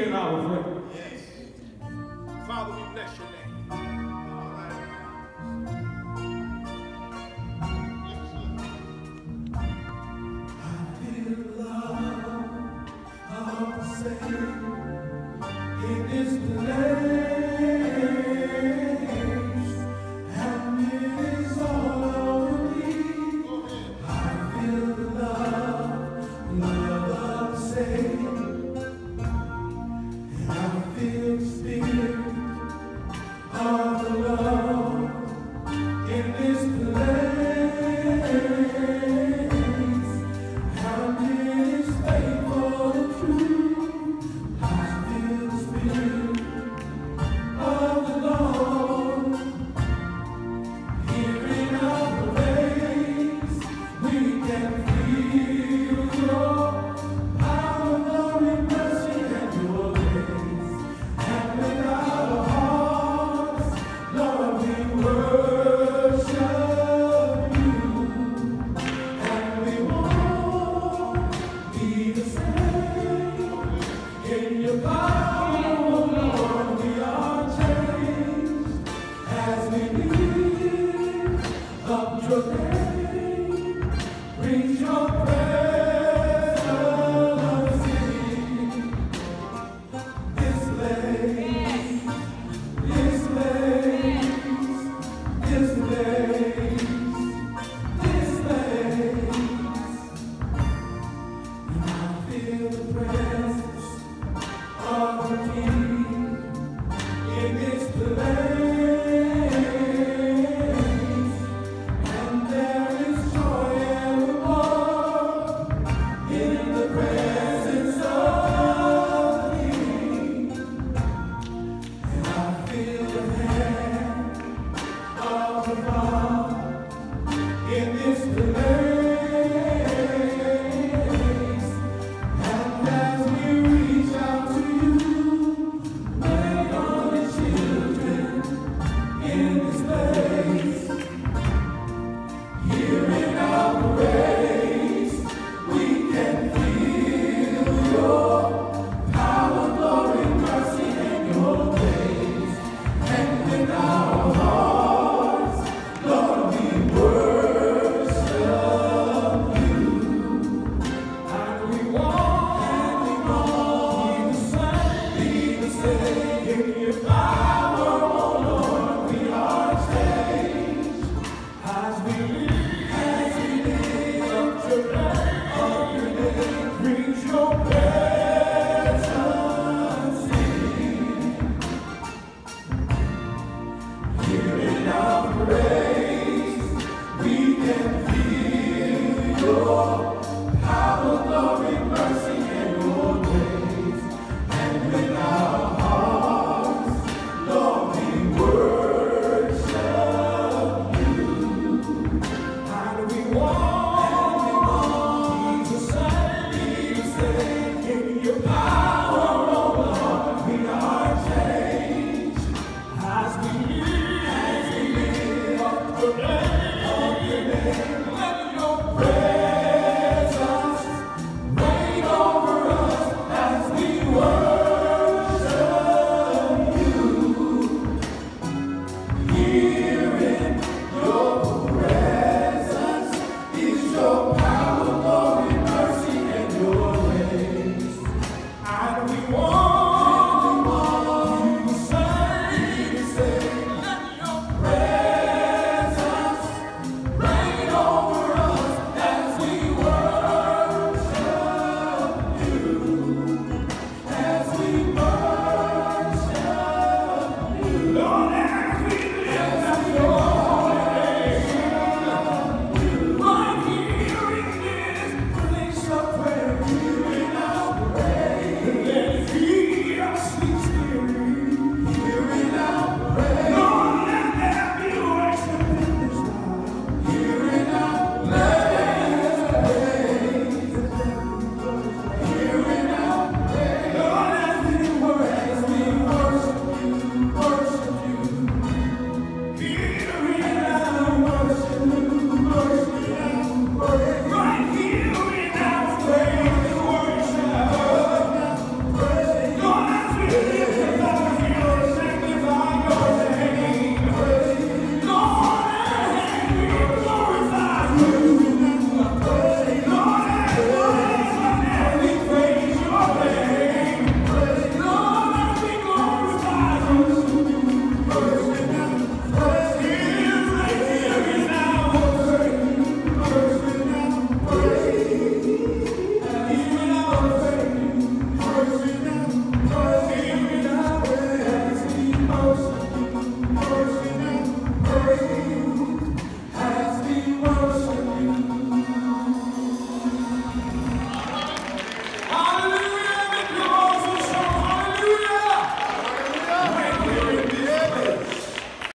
Yes. Father, we bless your name. you.